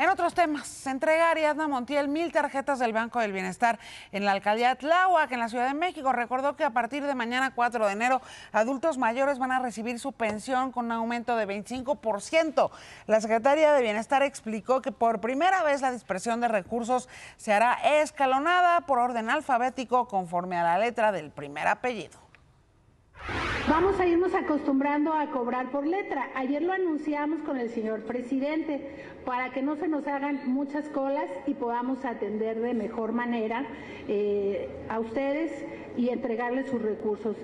En otros temas, se entrega Ariadna Montiel mil tarjetas del Banco del Bienestar en la alcaldía Tláhuac, en la Ciudad de México. Recordó que a partir de mañana 4 de enero, adultos mayores van a recibir su pensión con un aumento de 25%. La secretaria de Bienestar explicó que por primera vez la dispersión de recursos se hará escalonada por orden alfabético conforme a la letra del primer apellido. Vamos a irnos acostumbrando a cobrar por letra. Ayer lo anunciamos con el señor presidente para que no se nos hagan muchas colas y podamos atender de mejor manera eh, a ustedes y entregarles sus recursos.